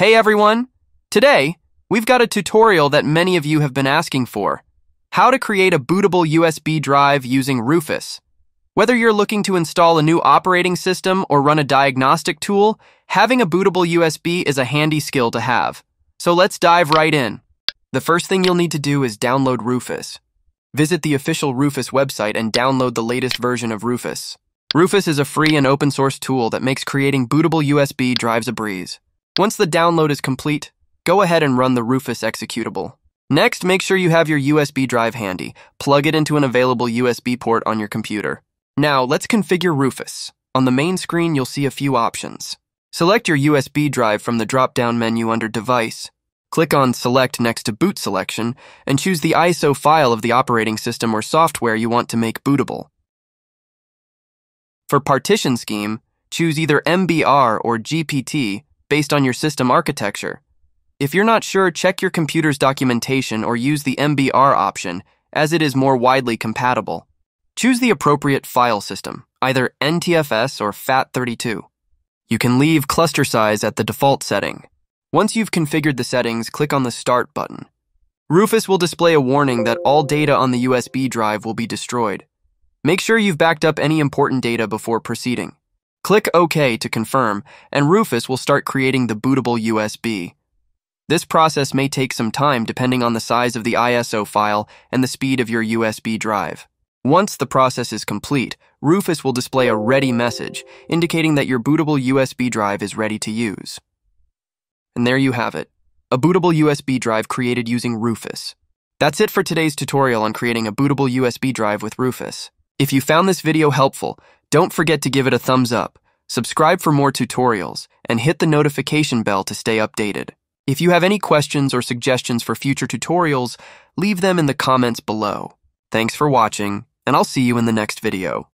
Hey everyone! Today, we've got a tutorial that many of you have been asking for. How to create a bootable USB drive using Rufus. Whether you're looking to install a new operating system or run a diagnostic tool, having a bootable USB is a handy skill to have. So let's dive right in. The first thing you'll need to do is download Rufus. Visit the official Rufus website and download the latest version of Rufus. Rufus is a free and open source tool that makes creating bootable USB drives a breeze. Once the download is complete, go ahead and run the Rufus executable. Next, make sure you have your USB drive handy. Plug it into an available USB port on your computer. Now, let's configure Rufus. On the main screen, you'll see a few options. Select your USB drive from the drop-down menu under Device. Click on Select next to Boot Selection and choose the ISO file of the operating system or software you want to make bootable. For partition scheme, choose either MBR or GPT based on your system architecture. If you're not sure, check your computer's documentation or use the MBR option, as it is more widely compatible. Choose the appropriate file system, either NTFS or FAT32. You can leave cluster size at the default setting. Once you've configured the settings, click on the Start button. Rufus will display a warning that all data on the USB drive will be destroyed. Make sure you've backed up any important data before proceeding. Click OK to confirm, and Rufus will start creating the bootable USB. This process may take some time depending on the size of the ISO file and the speed of your USB drive. Once the process is complete, Rufus will display a ready message, indicating that your bootable USB drive is ready to use. And there you have it, a bootable USB drive created using Rufus. That's it for today's tutorial on creating a bootable USB drive with Rufus. If you found this video helpful, don't forget to give it a thumbs up, subscribe for more tutorials, and hit the notification bell to stay updated. If you have any questions or suggestions for future tutorials, leave them in the comments below. Thanks for watching, and I'll see you in the next video.